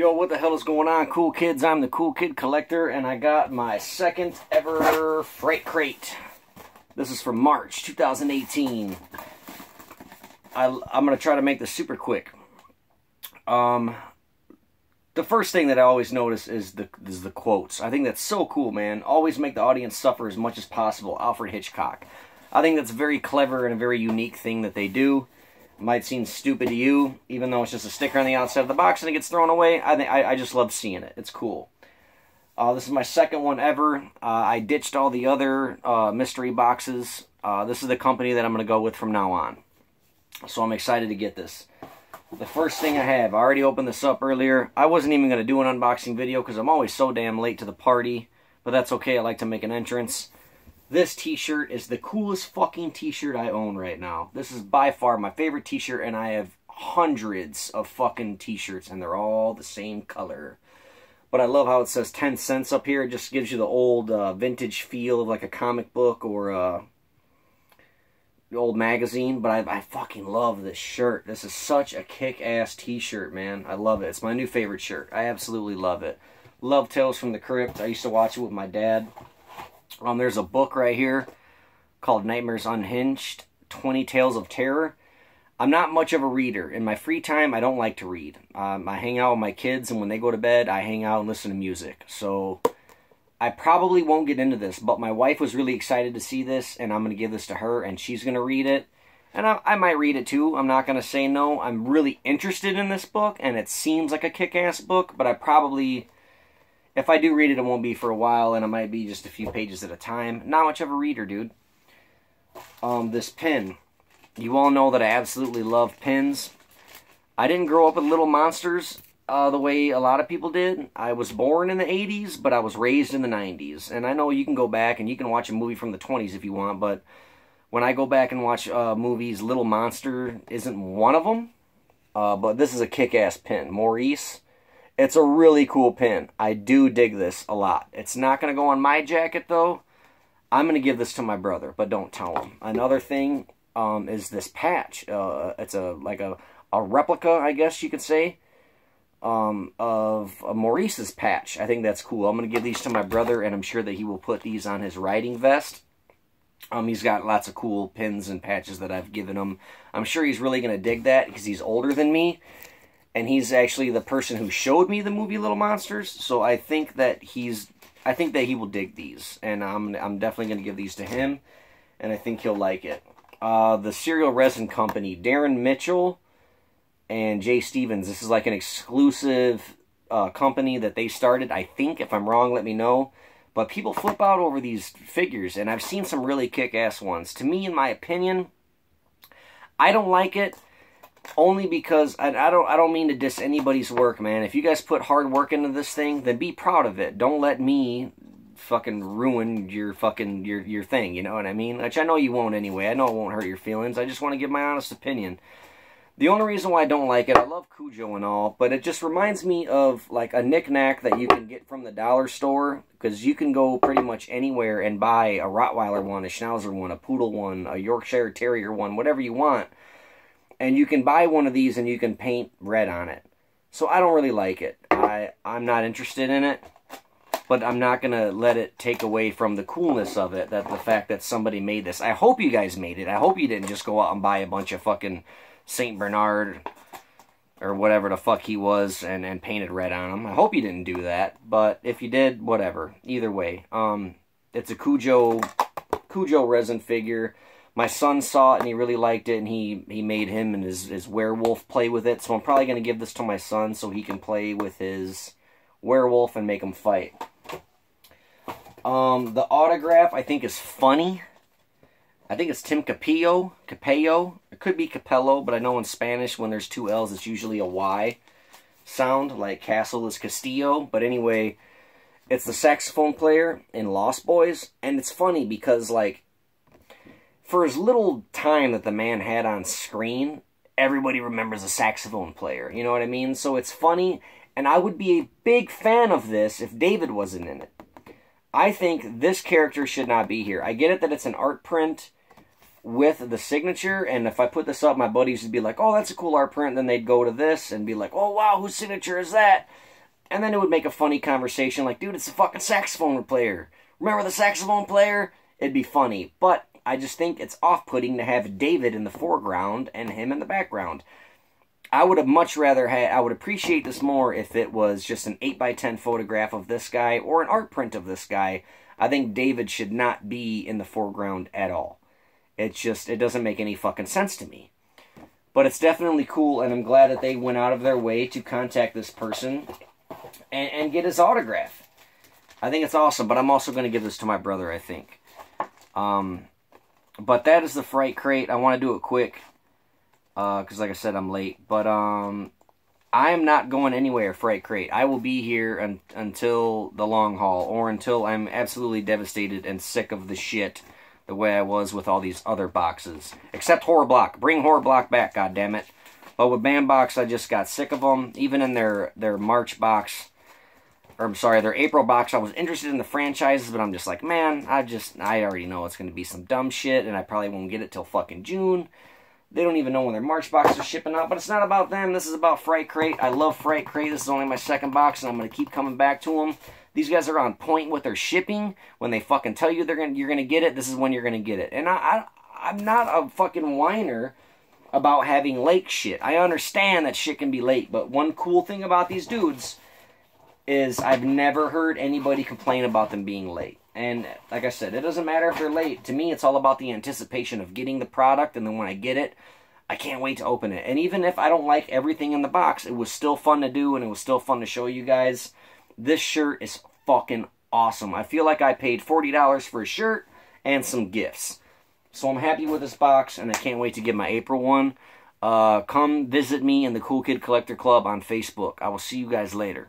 Yo, what the hell is going on, cool kids? I'm the Cool Kid Collector, and I got my second ever Fright Crate. This is from March 2018. I, am going to try to make this super quick. Um, the first thing that I always notice is the is the quotes. I think that's so cool, man. Always make the audience suffer as much as possible. Alfred Hitchcock. I think that's very clever and a very unique thing that they do might seem stupid to you, even though it's just a sticker on the outside of the box and it gets thrown away. I think I, just love seeing it. It's cool. Uh, this is my second one ever. Uh, I ditched all the other uh, mystery boxes. Uh, this is the company that I'm going to go with from now on. So I'm excited to get this. The first thing I have, I already opened this up earlier. I wasn't even going to do an unboxing video because I'm always so damn late to the party. But that's okay. I like to make an entrance. This t-shirt is the coolest fucking t-shirt I own right now. This is by far my favorite t-shirt and I have hundreds of fucking t-shirts and they're all the same color. But I love how it says 10 cents up here. It just gives you the old uh, vintage feel of like a comic book or a old magazine. But I, I fucking love this shirt. This is such a kick-ass t-shirt, man. I love it. It's my new favorite shirt. I absolutely love it. Love Tales from the Crypt. I used to watch it with my dad. Um, there's a book right here called Nightmares Unhinged 20 Tales of Terror. I'm not much of a reader. In my free time, I don't like to read. Um, I hang out with my kids, and when they go to bed, I hang out and listen to music. So I probably won't get into this, but my wife was really excited to see this, and I'm going to give this to her, and she's going to read it. And I, I, might read it too. I'm not going to say no. I'm really interested in this book, and it seems like a kick-ass book, but I probably if I do read it, it won't be for a while, and it might be just a few pages at a time. Not much of a reader, dude. Um, this pin. You all know that I absolutely love pins. I didn't grow up with Little Monsters uh, the way a lot of people did. I was born in the 80s, but I was raised in the 90s. And I know you can go back and you can watch a movie from the 20s if you want, but when I go back and watch uh, movies, Little Monster isn't one of them. Uh, but this is a kick-ass pin. Maurice it's a really cool pin. I do dig this a lot. It's not going to go on my jacket, though. I'm going to give this to my brother, but don't tell him. Another thing um, is this patch. Uh, it's a like a, a replica, I guess you could say, um, of Maurice's patch. I think that's cool. I'm going to give these to my brother, and I'm sure that he will put these on his riding vest. Um, he's got lots of cool pins and patches that I've given him. I'm sure he's really going to dig that because he's older than me and he's actually the person who showed me the movie Little Monsters. So I think that he's, I think that he will dig these, and I'm I'm definitely going to give these to him, and I think he'll like it. Uh, the Cereal Resin Company, Darren Mitchell and Jay Stevens. This is like an exclusive uh, company that they started. I think, if I'm wrong, let me know. But people flip out over these figures, and I've seen some really kick-ass ones. To me, in my opinion, I don't like it only because I, I don't I don't mean to diss anybody's work, man. If you guys put hard work into this thing, then be proud of it. Don't let me fucking ruin your fucking your your thing, you know what I mean? Which I know you won't anyway. I know it won't hurt your feelings. I just want to give my honest opinion. The only reason why I don't like it, I love Cujo and all, but it just reminds me of like a knickknack that you can get from the dollar store because you can go pretty much anywhere and buy a Rottweiler one, a Schnauzer one, a Poodle one, a Yorkshire Terrier one, whatever you want and you can buy one of these and you can paint red on it. So I don't really like it. I, I'm not interested in it. But I'm not going to let it take away from the coolness of it. That the fact that somebody made this. I hope you guys made it. I hope you didn't just go out and buy a bunch of fucking St. Bernard or whatever the fuck he was and, and painted red on him. I hope you didn't do that. But if you did, whatever. Either way. Um, it's a Cujo, Cujo resin figure my son saw it and he really liked it and he, he made him and his, his werewolf play with it. So I'm probably going to give this to my son so he can play with his werewolf and make him fight. Um, the autograph I think is funny. I think it's Tim Capillo. Capello. It could be Capello, but I know in Spanish when there's two L's it's usually a Y sound, like Castle is Castillo. But anyway, it's the saxophone player in Lost Boys. And it's funny because, like, for as little time that the man had on screen, everybody remembers a saxophone player. You know what I mean? So it's funny, and I would be a big fan of this if David wasn't in it. I think this character should not be here. I get it that it's an art print with the signature, and if I put this up, my buddies would be like, oh, that's a cool art print. Then they'd go to this and be like, oh, wow, whose signature is that? And then it would make a funny conversation like, dude, it's a fucking saxophone player. Remember the saxophone player? It'd be funny. But I just think it's off putting to have David in the foreground and him in the background. I would have much rather had, I would appreciate this more if it was just an 8x10 photograph of this guy or an art print of this guy. I think David should not be in the foreground at all. It's just, it doesn't make any fucking sense to me. But it's definitely cool, and I'm glad that they went out of their way to contact this person and, and get his autograph. I think it's awesome, but I'm also going to give this to my brother, I think. Um, but that is the Fright Crate. I want to do it quick because, uh, like I said, I'm late. But um, I am not going anywhere, Fright Crate. I will be here un until the long haul or until I'm absolutely devastated and sick of the shit the way I was with all these other boxes. Except Horror Block. Bring Horror Block back, God damn it. But with Bandbox, I just got sick of them. Even in their, their March box, or I'm sorry, their April box, I was interested in the franchises, but I'm just like, man, I just, I already know it's going to be some dumb shit, and I probably won't get it till fucking June. They don't even know when their March boxes are shipping out, but it's not about them. This is about Fright Crate. I love Fright Crate. This is only my second box, and I'm going to keep coming back to them. These guys are on point with their shipping. When they fucking tell you they're gonna you're gonna get it, this is when you're gonna get it. And I, I I'm not a fucking whiner about having late shit. I understand that shit can be late, but one cool thing about these dudes is I've never heard anybody complain about them being late. And like I said, it doesn't matter if they're late. To me, it's all about the anticipation of getting the product, and then when I get it, I can't wait to open it. And even if I don't like everything in the box, it was still fun to do, and it was still fun to show you guys. This shirt is fucking awesome. I feel like I paid $40 for a shirt and some gifts. So I'm happy with this box, and I can't wait to get my April one. Uh, come visit me in the Cool Kid Collector Club on Facebook. I will see you guys later.